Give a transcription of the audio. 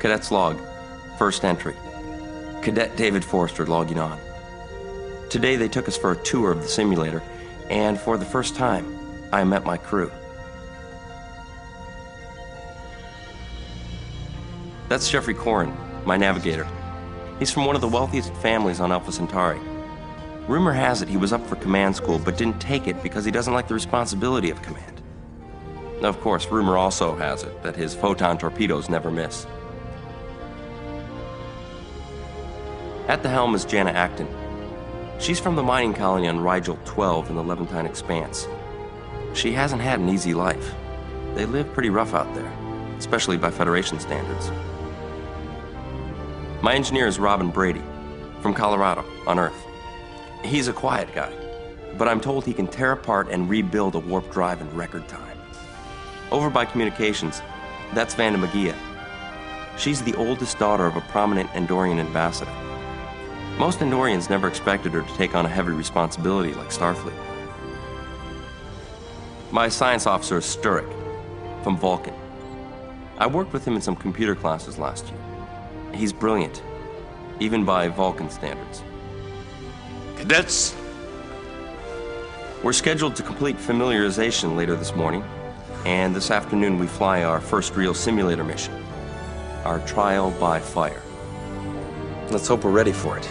Cadet's log, first entry. Cadet David Forrester logging on. Today they took us for a tour of the simulator, and for the first time, I met my crew. That's Jeffrey Corin, my navigator. He's from one of the wealthiest families on Alpha Centauri. Rumor has it he was up for command school but didn't take it because he doesn't like the responsibility of command. Of course, rumor also has it that his photon torpedoes never miss. At the helm is Jana Acton. She's from the mining colony on Rigel 12 in the Levantine Expanse. She hasn't had an easy life. They live pretty rough out there, especially by Federation standards. My engineer is Robin Brady, from Colorado, on Earth. He's a quiet guy, but I'm told he can tear apart and rebuild a warp drive in record time. Over by communications, that's Vanda M'Giia. She's the oldest daughter of a prominent Andorian ambassador. Most Andorians never expected her to take on a heavy responsibility like Starfleet. My science officer is from Vulcan. I worked with him in some computer classes last year. He's brilliant, even by Vulcan standards. Cadets, We're scheduled to complete familiarization later this morning, and this afternoon we fly our first real simulator mission, our trial by fire. Let's hope we're ready for it.